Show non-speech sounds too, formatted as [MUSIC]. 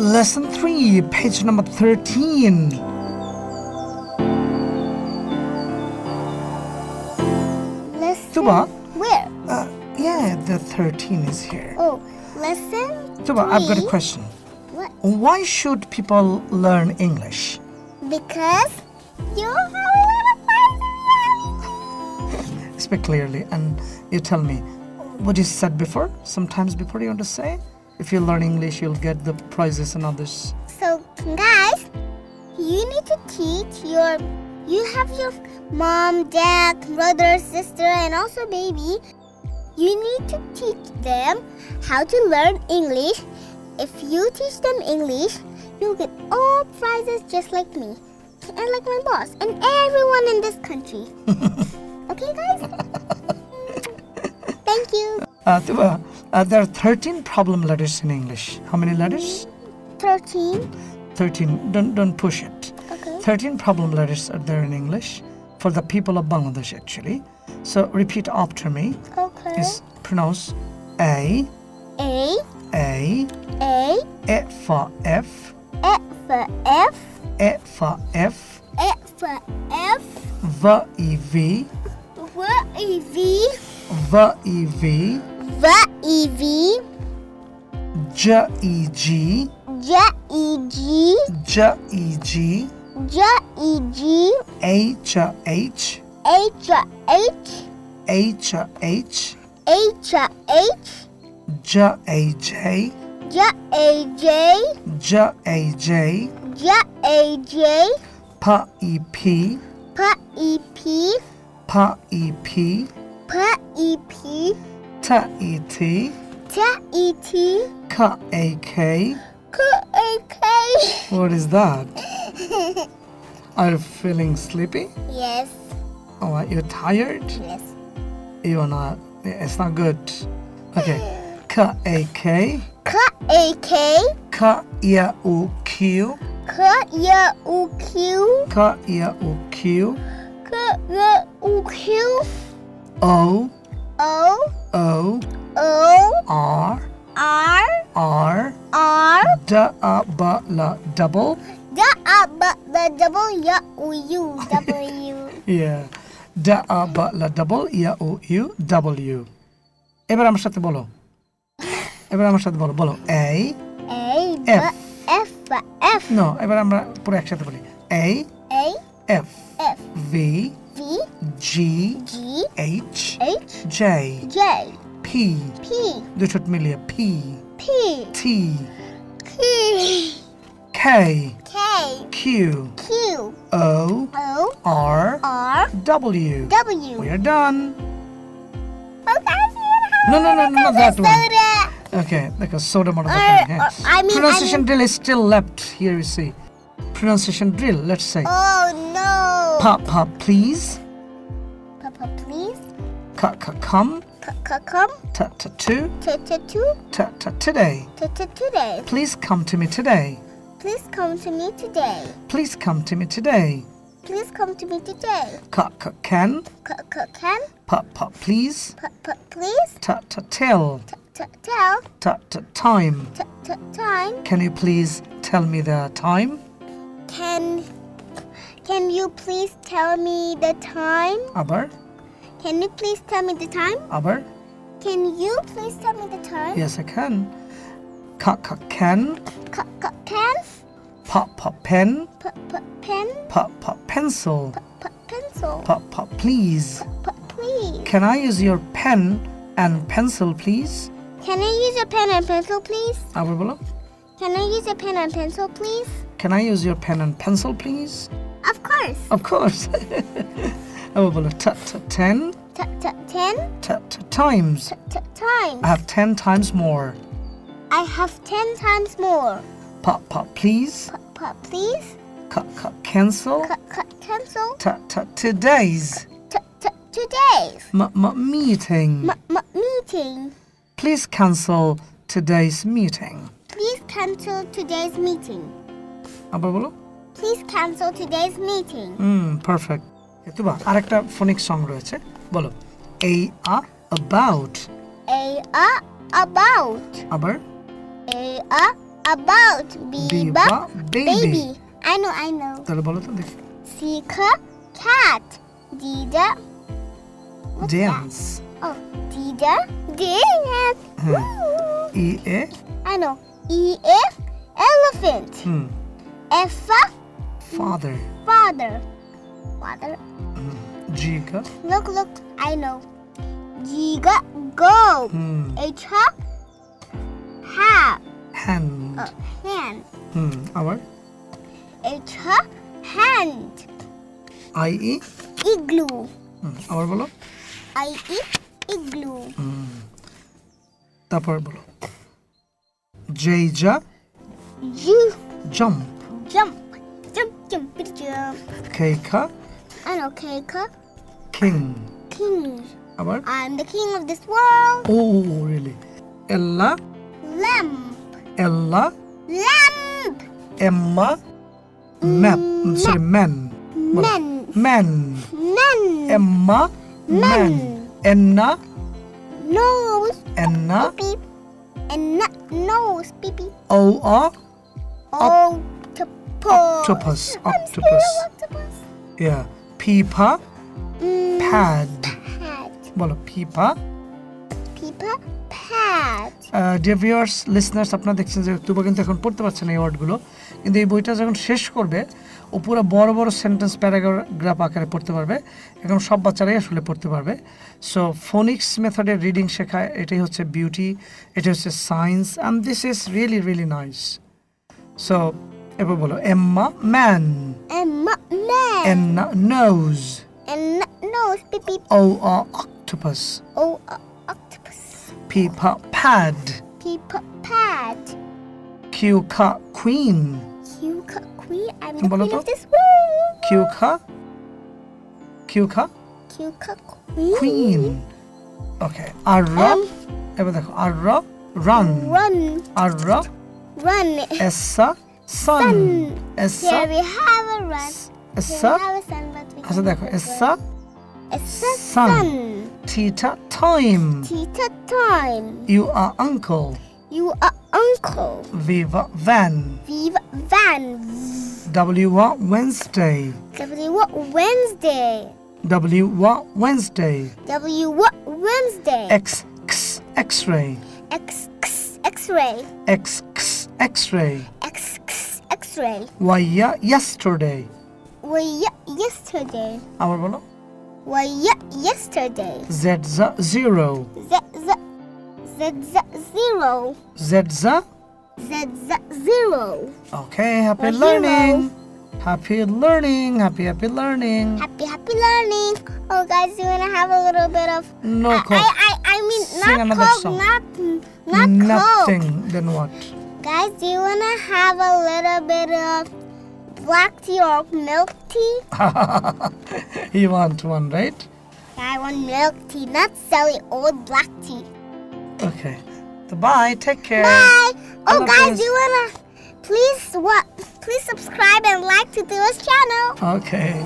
lesson 3, page number 13. Lesson. Tuba? Where? Uh, yeah, the 13 is here. Oh, lesson. Tuba, I've got a question. What? Why should people learn English? Because you have a lot of prizes. [LAUGHS] Speak clearly and you tell me what you said before, sometimes before you want to say. If you learn English, you'll get the prizes and others. So, guys, you need to teach your. You have your mom, dad, brother, sister, and also baby. You need to teach them how to learn English. If you teach them English, you'll get all prizes just like me, and like my boss, and everyone in this country. [LAUGHS] okay, guys? [LAUGHS] Thank you. Uh, Tuba, uh, there are 13 problem letters in English. How many letters? 13. 13. Don't, don't push it. Okay. 13 problem letters are there in English for the people of Bangladesh actually. So repeat after me. Okay. Is pronounce A, A, A, A, E for F, E for F, E for F, E for F, V E V, W E V, V E V, V E V, J E G, J E G, J E G, J E G, H H, H H, H H, H H, J A J, J A J, J A J, J A J, P E P, P E P, P E P, P E P, T E T, T E T, K A K. K A K. What is that? [LAUGHS] Are you feeling sleepy? Yes, Oh, are you tired? yes. You are not. It's not good. Okay. K A K. K A K, K E U Q. K Y U Q, K E U Q. K Y U Q, O O O O R R R R D A B L double. D A B the double Y U U W. Yeah. D A B L double E O U W. এবার আমার সাথে বলো এবার আমার সাথে বলো বলো A A B F. F F no এবার আমরা পুরো একসাথে বলি A A F F V V G G H H J J P. P. Lutut Milia P. P. T. T K. K. Q. Q. O. O R. R. W. W. We are done. No, no, no, no, not that one. Okay, like a soda model. I mean, pronunciation drill is still left. Here. You see, pronunciation drill. Let's say. Oh no. Pop, pop, please. Ka ka come. C- c- come Ta ta to. to to to Ta ta today. to to today. Please come to me today. Please come to me today. Please come to me today. Please come to me today. Ka ka can. C- c- can Papa, please. p- p- please Ta ta tell. t- t- tell Ta ta time. t- t- time. Can you please tell me the time? Can can you please tell me the time? Abar. Can you please tell me the time? Aber? Can you please tell me the time? Yes, I can. Cock cock can. Cock cock can. Pop pop pen. Pop pop pen. Pop pop pencil. Pop pop pencil. Pop pop please. Pop please. Can I use your pen and pencil please? Can I use your pen and pencil please? Aber bolo. Can I use your pen and pencil please? Can I use your pen and pencil please? Of course. Of course. [LAUGHS] Aber bolo. Ten ten. T- t- ten Ta ta times. t- t- times. I have ten times more. I have ten times more. Pa pa please. P- p- please. Ka ka cancel. C- c- cancel. Ta ta today's. T- t- today's M m meeting. m- m- meeting. Please cancel today's meeting. Please cancel today's meeting. আবার বলো Please cancel today's meeting. Hmm perfect তুবা আরেকটা phonic song রয়েছে বলো এই আ about A a about. আবার A a about Biba Biba baby baby. I know, I know. তাহলে বলো তো দেখি Sika cat. Dida. What's dance that? Oh, Dida dance. হ্যাঁ ই এ I know. E A elephant. Hmm Effa father father. Father. জি কা Look, look. I know. জিগা go H have hand hand hmm আবার H hand I E igloo আবার বলো I E igloo তারপর বলো J জা জু jump jump jump jump jump কেকা আনো কেকা কিং কিং King. আবার I'm the king of this world. O really এল্লা Lamp. এল্লা Lamp. Emma map sorry man Men. Man Men. Emma man Man. এন্না Nose. এন্না Beep. And no- nose. Beep. beep. ও অ Octopus. Octopus, I'm octopus. scared of octopus. Yeah পিপা Mm, pad Pad. বলো পিপা Peepa. Pad. Dear viewers listeners আপনারা দেখছেন যে তুবা কিন্তু এখন পড়তে পারছে না এই ওয়ার্ডগুলো কিন্তু এই বইটা যখন শেষ করবে ও পুরো বড় বড় সেন্টেন্স প্যারাগ্রাফ আকারে পড়তে পারবে এখন সব বাচ্চারাই আসলে পড়তে পারবে সো ফোনিক্স মেথডের রিডিং শেখা এটাই হচ্ছে বিউটি এটা হচ্ছে science and this is really really nice so এবার বলো এম্মা ম্যান ma- man. এন্না নোজ and no- nose. Beep. beep. O octopus Oh, uh, octopus. পিপা pad Peepa. Pad. কিউকা queen Cuca queen. I'm the Bolo queen to. of this world. কিউকা কিউকা Cuca queen. Queen ওকে আর র Um, এবার দেখো আর র রান run. আর র Run. এসা সান Sun. এসা Here we have a run. Here এসা we have a sun, but we আচ্ছা can দেখো have a এসা run. It's a sun. sun. Theta time Tita time. You R uncle You are uncle. Viva van Viva van. W a Wednesday W what Wednesday. W a Wednesday W what Wednesday. X X ray X X X-ray. X X ray X X X-ray. Y yesterday Well, yeah, yesterday. আবার বলো Y yesterday. Z z zero. Z z z z zero. Z z. Z z zero. Okay, happy learning. Zero. Happy learning, happy happy learning. Happy happy learning. Oh guys, you wanna have a little bit of No I, I, I, I mean Sing not coke, song. not not Nothing. Coke. Then what? Guys, do you wanna have a little bit of black tea or milk tea? [LAUGHS] you want one, right? I want milk tea, not silly old black tea. Okay. Bye. Take care. Bye. Oh, guys, you wanna please what? Please subscribe and like to this channel. Okay.